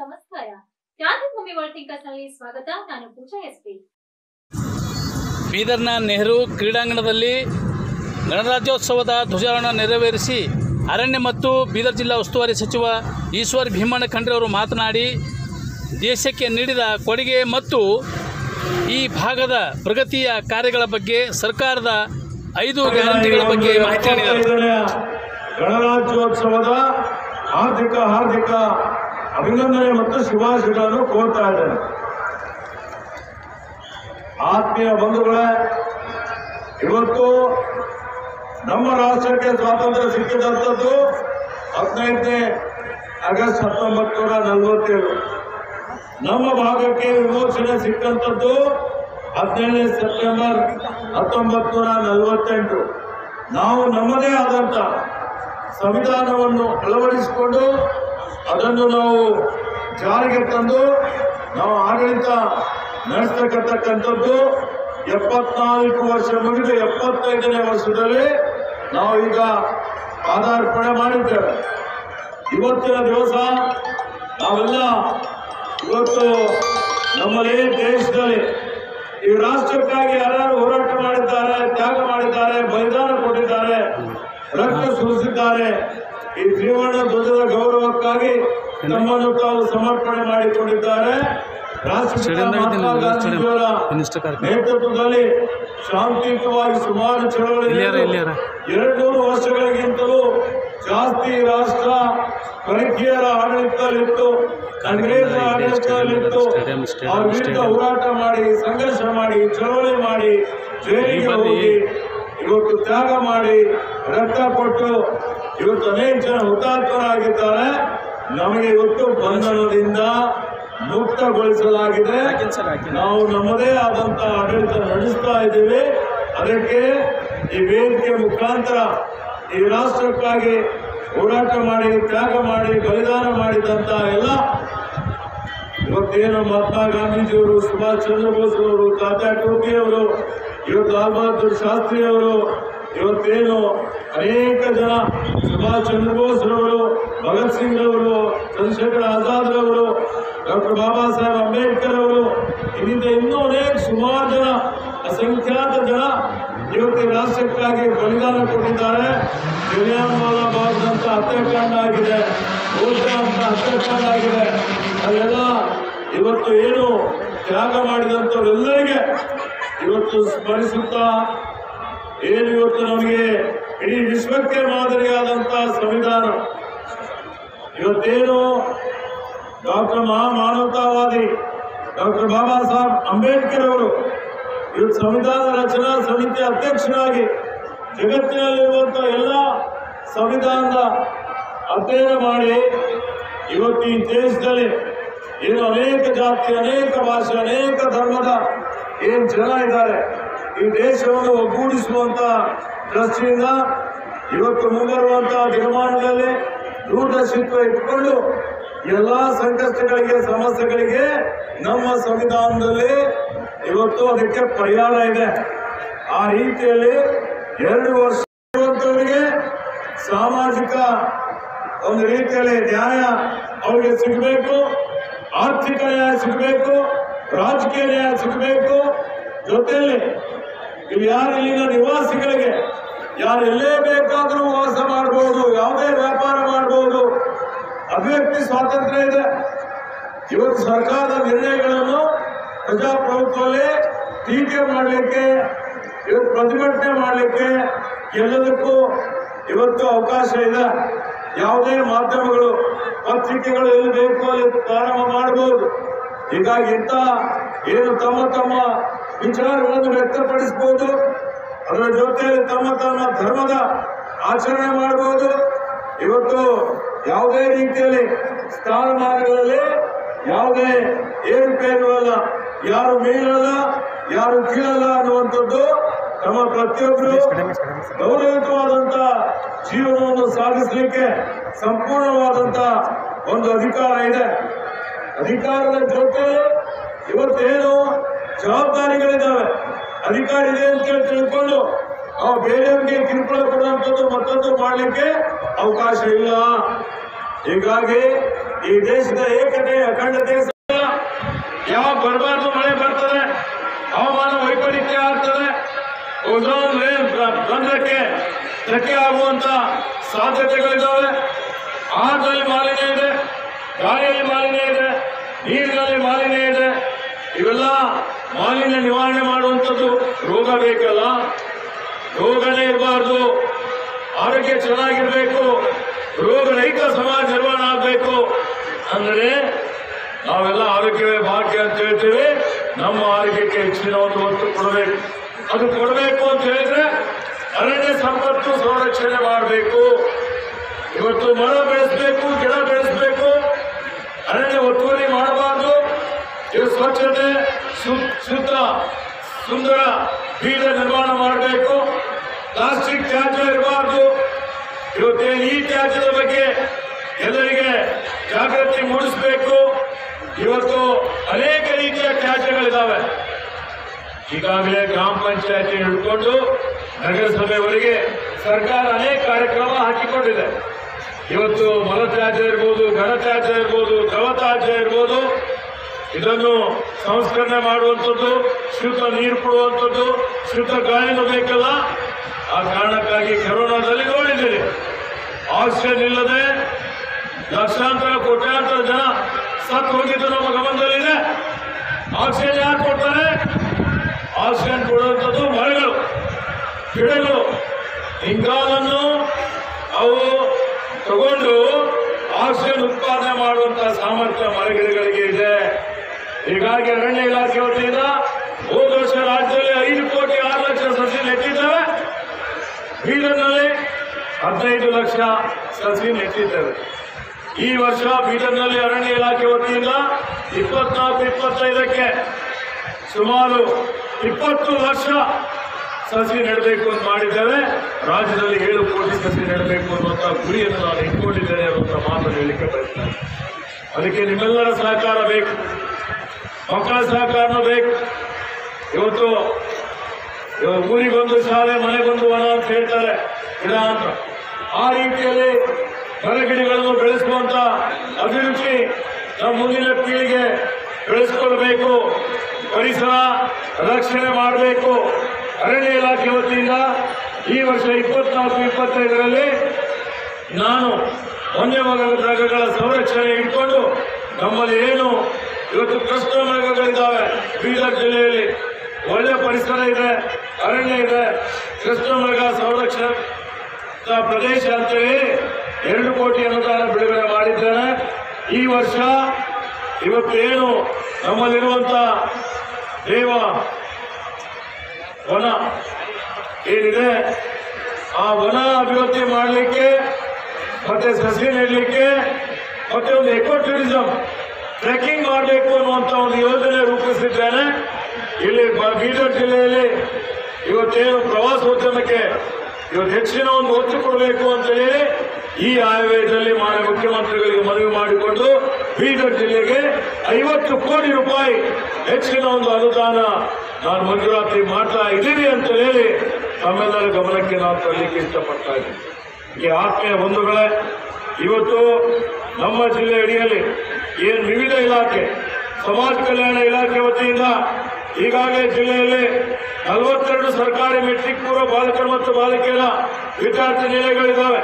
ನಮಸ್ಕಾರ. ಕ್ರಾಂತಿಭೂಮಿ ವರ್ಲ್ಡ್ ಥಿಂಕರ್ಸ್ನಲ್ಲಿ ಸ್ವಾಗತ. ನಾನು ಪೂಜಾ ಎಸ್ಪಿ ಬೀದರ್ನ ನೆಹರು ಕ್ರೀಡಾಂಗಣದಲ್ಲಿ ಗಣರಾಜ್ಯೋತ್ಸವದ ಧ್ವಜಾರೋಹಣ ನೆರವೇರಿಸಿ ಅರಣ್ಯ ಮತ್ತು ಬೀದರ್ ಜಿಲ್ಲಾ ಉಸ್ತುವಾರಿ ಸಚಿವ ಈಶ್ವರ್ ಭೀಮಣ್ಣ ಖಂಡ್ರೆ ಅವರು ಮಾತನಾಡಿ ದೇಶಕ್ಕೆ ನೀಡಿದ ಕೊಡುಗೆ ಮತ್ತು ಈ ಭಾಗದ ಪ್ರಗತಿಯ ಕಾರ್ಯಗಳ ಬಗ್ಗೆ ಸರ್ಕಾರದ ಐದು ಗ್ಯಾರಂಟಿಗಳ ಬಗ್ಗೆ ಮಾಹಿತಿ ನೀಡಿದರು. ಗಣರಾಜ್ಯೋತ್ಸವದ ಆರ್ಥಿಕ ಹಾರ್ದಿಕ ಅಭಿನಂದನೆ ಮತ್ತು ಶುಭಾಶಯಗಳನ್ನು ಕೋರ್ತಾ ಇದ್ದೇನೆ ಆತ್ಮೀಯ ಬಂಧುಗಳೇ, ಇವತ್ತು ನಮ್ಮ ರಾಷ್ಟ್ರಕ್ಕೆ ಸ್ವಾತಂತ್ರ್ಯ ಸಿಕ್ಕಿದಂಥದ್ದು ಹದಿನೈದನೇ ಆಗಸ್ಟ್ ಹತ್ತೊಂಬತ್ತು ನೂರ ನಲವತ್ತೇಳು. ನಮ್ಮ ಭಾಗಕ್ಕೆ ವಿಮೋಚನೆ ಸಿಕ್ಕಂಥದ್ದು ಹದಿನೇಳನೇ ಸೆಪ್ಟೆಂಬರ್ ಹತ್ತೊಂಬತ್ತು ನೂರ ನಲವತ್ತೆಂಟು. ನಾವು ನಮ್ಮದೇ ಆದಂಥ ಸಂವಿಧಾನವನ್ನು ಅಳವಡಿಸಿಕೊಂಡು ಅದನ್ನು ನಾವು ಜಾರಿಗೆ ತಂದು ನಾವು ಆಡಳಿತ ನಡೆಸ್ತಕ್ಕಂಥದ್ದು ಎಪ್ಪತ್ನಾಲ್ಕು ವರ್ಷ ಮುಗಿದು ಎಪ್ಪತ್ತೈದನೇ ವರ್ಷದಲ್ಲಿ ನಾವು ಈಗ ಪಾದಾರ್ಪಣೆ ಮಾಡಿದ್ದೇವೆ. ಇವತ್ತಿನ ದಿವಸ ನಾವೆಲ್ಲ ಇವತ್ತು ನಮ್ಮಲ್ಲಿ ದೇಶದಲ್ಲಿ ಈ ರಾಷ್ಟ್ರಕ್ಕಾಗಿ ಯಾರು ಹೋರಾಟ ಮಾಡಿದ್ದಾರೆ, ತ್ಯಾಗ ಮಾಡಿದ್ದಾರೆ, ಬಲಿದಾನ ಕೊಟ್ಟಿದ್ದಾರೆ, ರಕ್ತ ಸುರಿಸಿದ್ದಾರೆ ಈ ತ್ರಿವರ್ಣ ಧ್ವಜದ ಗೌರವಕ್ಕಾಗಿ ನಮ್ಮನ್ನು ತಾವು ಸಮರ್ಪಣೆ ಮಾಡಿಕೊಂಡಿದ್ದಾರೆ. ನೇತೃತ್ವದಲ್ಲಿ ಶಾಂತಿಯುತವಾಗಿ ಸುಮಾರು ಚಳವಳಿ? ಎರಡು ನೂರು ವರ್ಷಗಳಿಗಿಂತಲೂ ಜಾಸ್ತಿ ರಾಷ್ಟ್ರ ಪರಕೀಯರ ಆಡಳಿತದಲ್ಲಿತ್ತು ಕಾಂಗ್ರೆಸ್ ಆಡಳಿತದಲ್ಲಿತ್ತು ಅವ್ರ ವಿರುದ್ಧ ಹೋರಾಟ ಮಾಡಿ ಸಂಘರ್ಷ ಮಾಡಿ ಚಳವಳಿ ಮಾಡಿ ಜೈಲಿಗೆ. ಹೋಗಿ ಇವತ್ತು ತ್ಯಾಗ ಮಾಡಿ ರಕ್ತ ಕೊಟ್ಟು ಇವತ್ತು ಅನೇಕ ಜನ ಹುತಾತ್ಮರಾಗಿದ್ದಾರೆ. ನಮಗೆ ಇವತ್ತು ಬಂಧನದಿಂದ ಮುಕ್ತಗೊಳಿಸಲಾಗಿದೆ. ನಾವು ನಮ್ಮದೇ ಆದಂತ ಆಡಳಿತ ನಡೆಸ್ತಾ ಇದ್ದೀವಿ. ಅದಕ್ಕೆ ಈ ವೇದಿಕೆ ಮುಖಾಂತರ ಈ ರಾಷ್ಟ್ರಕ್ಕಾಗಿ ಹೋರಾಟ ಮಾಡಿ ತ್ಯಾಗ ಮಾಡಿ ಬಲಿದಾನ ಮಾಡಿದಂತ ಎಲ್ಲ ಇವತ್ತೇನು ಮಹಾತ್ಮ ಗಾಂಧೀಜಿಯವರು ಸುಭಾಷ್ ಚಂದ್ರ ಬೋಸ್ ಅವರು ತಾತ್ಯಾ ಟೋಪಿ ಅವರು ಇವತ್ತು ಲಾಲ್ ಬಹದ್ದೂರ್ ಶಾಸ್ತ್ರಿ ಅವರು ಇವತ್ತೇನು ಅನೇಕ ಜನ ಸುಭಾಷ್ ಚಂದ್ರ ಬೋಸ್ ರವರು, ಭಗತ್ ಸಿಂಗ್ ರವರು, ಚಂದ್ರಶೇಖರ್ ಆಜಾದ್ ರವರು, ಡಾಕ್ಟರ್ ಬಾಬಾ ಸಾಹೇಬ್ ಅಂಬೇಡ್ಕರ್ ಅವರು ಇದರಿಂದ ಇನ್ನೂ ಅನೇಕ ಸುಮಾರು ಜನ, ಅಸಂಖ್ಯಾತ ಜನ ಇವತ್ತು ಈ ರಾಷ್ಟ್ರಕ್ಕಾಗಿ ಬಲಿದಾನ ಕೊಟ್ಟಿದ್ದಾರೆ. ಜಲಿಯಾನ್ ವಾಲಾ ಬಾಗ್ ಅಂತ ಹತ್ಯಾಕಾಂಡ ಆಗಿದೆ. ಓಷಾ ಅಂತ ಹತ್ಯಾಕಾಂಡ ಆಗಿದೆ. ಅಲ್ಲೆಲ್ಲ ಇವತ್ತು ಏನು ತ್ಯಾಗ ಮಾಡಿದಂಥವರೆಲ್ಲರಿಗೆ ಇವತ್ತು ಸ್ಮರಿಸುತ್ತಾ ಏನು ಇವತ್ತು ನಮಗೆ ಇಡೀ ವಿಶ್ವಕ್ಕೆ ಮಾದರಿಯಾದಂತಹ ಸಂವಿಧಾನ? ಇವತ್ತೇನು ಡಾಕ್ಟರ್ ಮಹಾ ಮಾನವತಾವಾದಿ, ಡಾಕ್ಟರ್ ಬಾಬಾ ಸಾಹೇಬ್ ಅಂಬೇಡ್ಕರ್ ಅವರು ಇವತ್ತು ಸಂವಿಧಾನ ರಚನಾ ಸಮಿತಿ ಅಧ್ಯಕ್ಷನಾಗಿ ಜಗತ್ತಿನಲ್ಲಿರುವಂಥ ಎಲ್ಲ ಸಂವಿಧಾನದ ಅಧ್ಯಯನ ಮಾಡಿ ಇವತ್ತು ಈ ದೇಶದಲ್ಲಿ ಏನು ಅನೇಕ ಜಾತಿ, ಅನೇಕ ಭಾಷೆ, ಅನೇಕ ಧರ್ಮದ ಏನು ಜನ ಇದ್ದಾರೆ. ಈ ದೇಶವನ್ನು ಒಗ್ಗೂಡಿಸುವಂತ ದೃಷ್ಟಿಯಿಂದ ಇವತ್ತು ಮುಂಬರುವಂತಹ ದಿನಮಾನಗಳಲ್ಲಿ ದೂರದರ್ಶಿತ್ವ ಇಟ್ಟುಕೊಂಡು ಎಲ್ಲ ಸಂಕಷ್ಟಗಳಿಗೆ, ಸಮಸ್ಯೆಗಳಿಗೆ ನಮ್ಮ ಸಂವಿಧಾನದಲ್ಲಿ ಇವತ್ತು ಅದಕ್ಕೆ ಪರಿಹಾರ ಇದೆ. ಆ ರೀತಿಯಲ್ಲಿ ಎರಡು ವರ್ಷ ಇರುವಂತವರಿಗೆ ಸಾಮಾಜಿಕ ಒಂದು ರೀತಿಯಲ್ಲಿ ನ್ಯಾಯ ಅವರಿಗೆ ಸಿಗಬೇಕು, ಆರ್ಥಿಕ ನ್ಯಾಯ ಸಿಗಬೇಕು, ರಾಜಕೀಯ ನ್ಯಾಯ ಸಿಗಬೇಕು ಜೊತೆಯಲ್ಲಿ ನೀವು ಯಾರು ಇಲ್ಲಿನ ನಿವಾಸಿಗಳಿಗೆ, ಯಾರು ಎಲ್ಲೇ ಬೇಕಾದರೂ ವಾಸ ಮಾಡಬಹುದು ಯಾವುದೇ ವ್ಯಾಪಾರ ಮಾಡಬಹುದು ಅಭಿವ್ಯಕ್ತಿ ಸ್ವಾತಂತ್ರ್ಯ ಇದೆ. ಇವತ್ತು ಸರ್ಕಾರದ ನಿರ್ಣಯಗಳನ್ನು ಪ್ರಜಾಪ್ರಭುತ್ವದಲ್ಲಿ ಟೀಕೆ ಮಾಡಲಿಕ್ಕೆ, ಇವತ್ತು ಪ್ರತಿಭಟನೆ ಮಾಡಲಿಕ್ಕೆ ಎಲ್ಲದಕ್ಕೂ ಇವತ್ತು ಅವಕಾಶ ಇದೆ. ಯಾವುದೇ ಮಾಧ್ಯಮಗಳು, ಪತ್ರಿಕೆಗಳು ಎಲ್ಲಿ ಬೇಕು ಅಲ್ಲಿ ಪ್ರಾರಂಭ ಮಾಡಬಹುದು ಹೀಗಾಗಿ ಇಂಥ ಏನು ತಮ್ಮ ತಮ್ಮ ವಿಚಾರಗಳನ್ನು ವ್ಯಕ್ತಪಡಿಸಬಹುದು ಅದರ ಜೊತೆ ತಮ್ಮ ತಮ್ಮ ಧರ್ಮದ ಆಚರಣೆ ಮಾಡಬಹುದು. ಇವತ್ತು ಯಾವುದೇ ರೀತಿಯಲ್ಲಿ ಸ್ಥಾನಮಾನಗಳಲ್ಲಿ ಯಾವುದೇ ಏರುಪೇರು ಅಲ್ಲ, ಯಾರು ಮೇಲಲ್ಲ, ಯಾರು ಕೀಳಲ್ಲ ಅನ್ನುವಂಥದ್ದು ತಮ್ಮ ಪ್ರತಿಯೊಬ್ಬರು ಗೌರವಯುತವಾದಂತ ಜೀವನವನ್ನು ಸಾಗಿಸಲಿಕ್ಕೆ ಸಂಪೂರ್ಣವಾದಂತ ಒಂದು ಅಧಿಕಾರ ಇದೆ. ಅಧಿಕಾರದ ಜೊತೆ ಇವತ್ತೇನು ಜವಾಬ್ದಾರಿಗಳಿದ್ದಾವೆ. ಅಧಿಕಾರ ಇದೆ ಅಂತ ಹೇಳಿ ತಿಳ್ಕೊಂಡು ಆ ಬೇರೆಯವರಿಗೆ ಕಿರುಕುಳ ಕೊಡುವಂಥದ್ದು ಮತ್ತೊಂದು ಮಾಡಲಿಕ್ಕೆ ಅವಕಾಶ ಇಲ್ಲ. ಹೀಗಾಗಿ ಈ ದೇಶದ ಏಕತೆ ಅಖಂಡತೆ. ಯಾವಾಗ ಬರಬಾರ್ದು, ಮಳೆ ಬರ್ತದೆ, ಹವಾಮಾನ ವೈಪರೀತ್ಯ ಆಗ್ತದೆ ಓಝೋನ್ ಧಕ್ಕೆ ಆಗುವಂತ ಸಾಧ್ಯತೆಗಳಿದ್ದಾವೆ. ಆಹಾರದಲ್ಲಿ ಮಾಲಿನ್ಯ ಇದೆ, ಗಾಳಿಯಲ್ಲಿ ಮಾಲಿನ್ಯ ಇದೆ, ನೀರಿನಲ್ಲಿ ಮಾಲಿನ್ಯ ಇದೆ. ಇವೆಲ್ಲ ಮಾಲಿನ್ಯ ನಿವಾರಣೆ ಮಾಡುವಂಥದ್ದು ರೋಗ ಬೇಕಲ್ಲ. ರೋಗನೇ ಇರಬಾರ್ದು. ಆರೋಗ್ಯ ಚೆನ್ನಾಗಿರಬೇಕು. ರೋಗರಹಿತ ಸಮಾಜ ನಿರ್ಮಾಣ ಆಗಬೇಕು. ಅಂದರೆ ನಾವೆಲ್ಲ ಆರೋಗ್ಯವೇ ಭಾಗ್ಯ ಅಂತ ಹೇಳ್ತೇವೆ. ನಮ್ಮ ಆರೋಗ್ಯಕ್ಕೆ ಹೆಚ್ಚಿನ ಒಂದು ಒತ್ತು ಕೊಡಬೇಕು. ಅದು ಕೊಡಬೇಕು ಅಂತ ಹೇಳಿದ್ರೆ ಅರಣ್ಯ ಸಂಪತ್ತು ಸಂರಕ್ಷಣೆ ಮಾಡಬೇಕು. ಇವತ್ತು ಮರ ಬೆಳೆಸಬೇಕು, ಗಿಡ ಬೆಳೆಸಬೇಕು. ಅರಣ್ಯ ಒತ್ತುವರಿ ಮಾಡಬಾರ್ದು. ಇದು ಸ್ವಚ್ಛತೆ ಶುದ್ಧ ಸುಂದರ ಬೀಜ ನಿರ್ಮಾಣ ಮಾಡಬೇಕು. ಪ್ಲಾಸ್ಟಿಕ್ ತ್ಯಾಜ್ಯ ಇರಬಾರ್ದು. ಇವತ್ತು ಈ ತ್ಯಾಜ್ಯದ ಬಗ್ಗೆ ಎಲ್ಲರಿಗೆ ಜಾಗೃತಿ ಮೂಡಿಸಬೇಕು. ಇವತ್ತು ಅನೇಕ ರೀತಿಯ ತ್ಯಾಜ್ಯಗಳಿದ್ದಾವೆ ಈಗಾಗಲೇ ಗ್ರಾಮ ಪಂಚಾಯತಿ ಹಿಡ್ಕೊಂಡು ನಗರಸಭೆವರೆಗೆ ಸರ್ಕಾರ ಅನೇಕ ಕಾರ್ಯಕ್ರಮ ಹಾಕಿಕೊಂಡಿದೆ. ಇವತ್ತು ಮಲತ್ಯಾಜ್ಯ ಇರ್ಬೋದು, ಘನತ್ಯಾಜ್ಯ ಇರ್ಬೋದು ದ್ರವ ತ್ಯಾಜ್ಯ ಇರ್ಬೋದು ಇದನ್ನು ಸಂಸ್ಕರಣೆ ಮಾಡುವಂಥದ್ದು, ಶುದ್ಧ ನೀರು ಕೊಡುವಂಥದ್ದು, ಶುದ್ಧ ಗಾಳಿನೂ ಬೇಕಲ್ಲ. ಆ ಕಾರಣಕ್ಕಾಗಿ ಕರೋನಾದಲ್ಲಿ ನೋಡಿದ್ದೀರಿ. ಆಕ್ಸಿಜನ್ ಇಲ್ಲದೆ ಲಕ್ಷಾಂತರ, ಕೋಟ್ಯಾಂತರ ಜನ ಸತ್ತು ಹೋಗಿದ್ದು ನಮ್ಮ ಗಮನದಲ್ಲಿದೆ. ಆಕ್ಸಿಜನ್ ಯಾರು ಕೊಡ್ತಾರೆ? ಆಕ್ಸಿಜನ್ ಕೊಡುವಂಥದ್ದು ಮರಗಳು, ಗಿಡಗಳು, ಇಂಗಾಲನ್ನು ಅವು ತಗೊಂಡು ಆಕ್ಸಿಜನ್ ಉತ್ಪಾದನೆ ಮಾಡುವಂತಹ ಸಾಮರ್ಥ್ಯ ಮರಗಿಡಗಳಿಗೆ ಇದೆ. ಹೀಗಾಗಿ ಅರಣ್ಯ ಇಲಾಖೆ ವತಿಯಿಂದ ಹೋದ ವರ್ಷ ರಾಜ್ಯದಲ್ಲಿ ಐದು ಕೋಟಿ ಆರು ಲಕ್ಷ ಸಸಿ ನೆಟ್ಟಿದ್ದೇವೆ. ಬೀದರ್ನಲ್ಲಿ ಹದಿನೈದು ಲಕ್ಷ ಸಸಿ ನೆಟ್ಟಿದ್ದೇವೆ. ಈ ವರ್ಷ ಬೀದರ್ನಲ್ಲಿ ಅರಣ್ಯ ಇಲಾಖೆ ವತಿಯಿಂದ ಇಪ್ಪತ್ನಾಲ್ಕು, ಇಪ್ಪತ್ತೈದಕ್ಕೆ ಸುಮಾರು ಇಪ್ಪತ್ತು ಲಕ್ಷ ಸಸಿ ನೆಡಬೇಕು ಅಂತ ಮಾಡಿದ್ದೇವೆ. ರಾಜ್ಯದಲ್ಲಿ ಏಳು ಕೋಟಿ ಸಸಿ ನೆಡಬೇಕು ಅನ್ನುವಂಥ ಗುರಿಯನ್ನು ನಾನು ಇಟ್ಕೊಂಡಿದ್ದೇನೆ ಅನ್ನುವಂಥ ಮಾತನ್ನು ಹೇಳಲಿಕ್ಕೆ ಬಯಸ್ತೇನೆ ಅದಕ್ಕೆ ನಿಮ್ಮೆಲ್ಲರ ಸಹಕಾರ ಬೇಕು. ಮಕ್ಕಳ ಸಹಕಾರನೂ ಬೇಕು. ಇವತ್ತು, ಇವಾಗ ಊರಿಗೊಂದು ಶಾಲೆ ಮನೆಗೊಂದು ವನ ಅಂತ ಹೇಳ್ತಾರೆ. ಇಲ್ಲ ಅಂತ. ಆ ರೀತಿಯಲ್ಲಿ ಮರಗಿಡಗಳನ್ನು ಬೆಳೆಸುವಂತ ಅಭಿರುಚಿ ನಮ್ಮ ಮುಂದಿನ ಪೀಳಿಗೆ ಬೆಳೆಸ್ಕೊಳ್ಬೇಕು. ಪರಿಸರ ರಕ್ಷಣೆ ಮಾಡಬೇಕು. ಅರಣ್ಯ ಇಲಾಖೆ ವತಿಯಿಂದ ಈ ವರ್ಷ ಇಪ್ಪತ್ನಾಲ್ಕು, ಇಪ್ಪತ್ತೈದರಲ್ಲಿ ನಾನು ವನ್ಯಮೃಗಗಳ ಸಂರಕ್ಷಣೆ ಇಟ್ಕೊಂಡು ನಮ್ಮಲ್ಲಿ ಏನು ಇವತ್ತು ಕಷ್ಟ ಮೃಗಗಳಿದ್ದಾವೆ. ಬೀದರ್ ಜಿಲ್ಲೆಯಲ್ಲಿ ಒಳ್ಳೆ ಪರಿಸರ ಇದೆ, ಅರಣ್ಯ ಇದೆ. ಕೃಷ್ಣ ಮೃಗ ಸಂರಕ್ಷಣಾ ಪ್ರದೇಶ ಅಂತೇಳಿ ಎರಡು ಕೋಟಿ ಅನುದಾನ ಬಿಡುಗಡೆ ಮಾಡಿದ್ದೇನೆ. ಈ ವರ್ಷ ಇವತ್ತೇನು ನಮ್ಮಲ್ಲಿರುವಂತ ದೇವ ವನ ಏನಿದೆ, ಆ ವನ ಅಭಿವೃದ್ಧಿ ಮಾಡಲಿಕ್ಕೆ, ಮತ್ತೆ ಸಸಿ ನೆಡಲಿಕ್ಕೆ, ಮತ್ತೆ ಒಂದು ಎಕೋ ಟೂರಿಸಂ ಟ್ರೆಕ್ಕಿಂಗ್ ಮಾಡಬೇಕು ಅನ್ನುವಂಥ ಒಂದು ಯೋಜನೆ ರೂಪಿಸಿದ್ದೇನೆ. ಇಲ್ಲಿ ಬೀದರ್ ಜಿಲ್ಲೆಯಲ್ಲಿ ಇವತ್ತೇನು ಪ್ರವಾಸೋದ್ಯಮಕ್ಕೆ ಇವತ್ತು ಹೆಚ್ಚಿನ ಒಂದು ಒತ್ತು ಕೊಡಬೇಕು ಅಂತ ಹೇಳಿ ಈ ಆಯವ್ಯಯದಲ್ಲಿ ಮಾನ್ಯ ಮುಖ್ಯಮಂತ್ರಿಗಳಿಗೆ ಮನವಿ ಮಾಡಿಕೊಂಡು ಬೀದರ್ ಜಿಲ್ಲೆಗೆ ಐವತ್ತು ಕೋಟಿ ರೂಪಾಯಿ ಹೆಚ್ಚಿನ ಒಂದು ಅನುದಾನ ನಾನು ಮಂಜೂರಾತಿ ಮಾಡ್ತಾ ಇದ್ದೀನಿ ಅಂತ ಹೇಳಿ ತಮ್ಮೆಲ್ಲರ ಗಮನಕ್ಕೆ ನಾನು ತರಲಿಕ್ಕೆ ಇಷ್ಟಪಡ್ತಾ ಇದ್ದೀನಿ. ಈ ಆತ್ಮೀಯ ಬಂಧುಗಳೇ, ಇವತ್ತು ನಮ್ಮ ಜಿಲ್ಲೆ ಅಡಿಯಲ್ಲಿ ಏನು ವಿವಿಧ ಇಲಾಖೆ, ಸಮಾಜ ಕಲ್ಯಾಣ ಇಲಾಖೆ ವತಿಯಿಂದ ಈಗಾಗಲೇ ಜಿಲ್ಲೆಯಲ್ಲಿ ನಲವತ್ತೆರಡು ಸರ್ಕಾರಿ ಮೆಟ್ರಿಕ್ ಪೂರ್ವ ಬಾಲಕರು ಮತ್ತು ಬಾಲಕಿಯರ ವಿದ್ಯಾರ್ಥಿ ನಿಲಯಗಳಿದ್ದಾವೆ.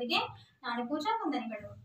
ಮುಕ್ತಾಯವಾಗುತ್ತದೆ ನಾಳೆ ಮತ್ತೆ ಭೇಟಿಯಾಗೋಣ ಇನ್ನಷ್ಟು ಹೊಸ ವಿಷಯಗಳೊಂದಿಗೆ ನಾಳೆ ಪೂಜಾ ವಂದನೆಗಳು